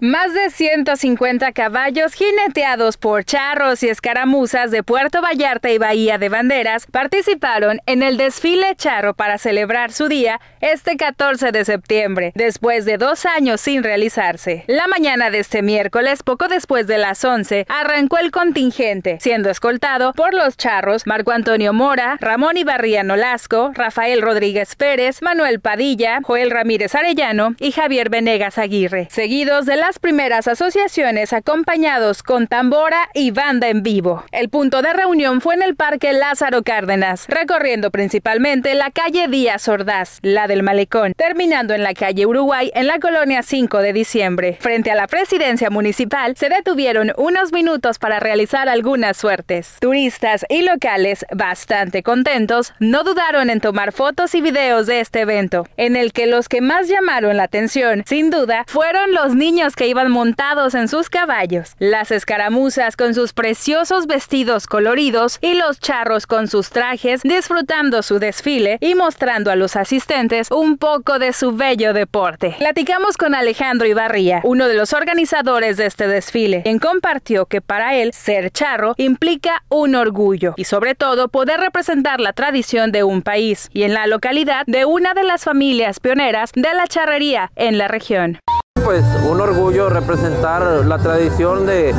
Más de 150 caballos jineteados por charros y escaramuzas de Puerto Vallarta y Bahía de Banderas participaron en el desfile charro para celebrar su día este 14 de septiembre, después de dos años sin realizarse. La mañana de este miércoles, poco después de las 11, arrancó el contingente, siendo escoltado por los charros Marco Antonio Mora, Ramón Ibarría Nolasco, Rafael Rodríguez Pérez, Manuel Padilla, Joel Ramírez Arellano y Javier Venegas Aguirre, seguidos de la las primeras asociaciones acompañados con tambora y banda en vivo. El punto de reunión fue en el Parque Lázaro Cárdenas, recorriendo principalmente la calle Díaz Ordaz, la del Malecón, terminando en la calle Uruguay en la colonia 5 de diciembre. Frente a la presidencia municipal se detuvieron unos minutos para realizar algunas suertes. Turistas y locales, bastante contentos, no dudaron en tomar fotos y videos de este evento, en el que los que más llamaron la atención, sin duda, fueron los niños que iban montados en sus caballos, las escaramuzas con sus preciosos vestidos coloridos y los charros con sus trajes disfrutando su desfile y mostrando a los asistentes un poco de su bello deporte. Platicamos con Alejandro Ibarría, uno de los organizadores de este desfile, quien compartió que para él ser charro implica un orgullo y sobre todo poder representar la tradición de un país y en la localidad de una de las familias pioneras de la charrería en la región pues un orgullo representar la tradición de,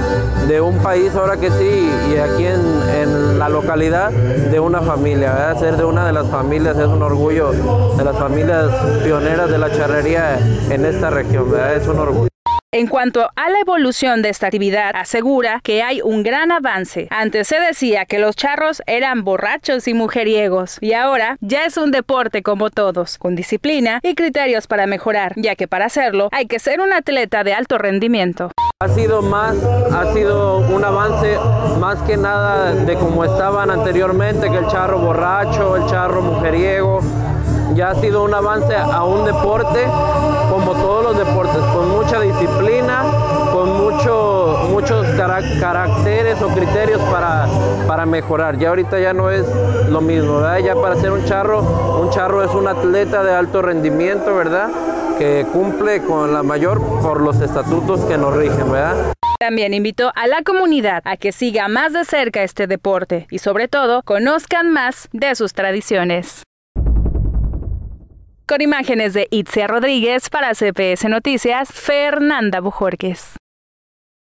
un país, ahora que sí, y aquí en, la localidad de una familia. Ser de una de las familias es un orgullo de las familias pioneras de la charrería en esta región, es un orgullo. En cuanto a la evolución de esta actividad, asegura que hay un gran avance. Antes se decía que los charros eran borrachos y mujeriegos, y ahora ya es un deporte como todos, con disciplina y criterios para mejorar, ya que para hacerlo hay que ser un atleta de alto rendimiento. Ha sido más, ha sido un avance más que nada de como estaban anteriormente, que el charro borracho, el charro mujeriego, ya ha sido un avance a un deporte como todos los deportes, con mucha disciplina, con mucho, muchos caracteres o criterios para, para mejorar. Ya ahorita ya no es lo mismo, ¿verdad? Ya para ser un charro, un charro es un atleta de alto rendimiento, ¿verdad? Que cumple con la mayor por los estatutos que nos rigen, ¿verdad? También invitó a la comunidad a que siga más de cerca este deporte y sobre todo conozcan más de sus tradiciones. Con imágenes de Itzia Rodríguez para CPS Noticias, Fernanda Bujorques.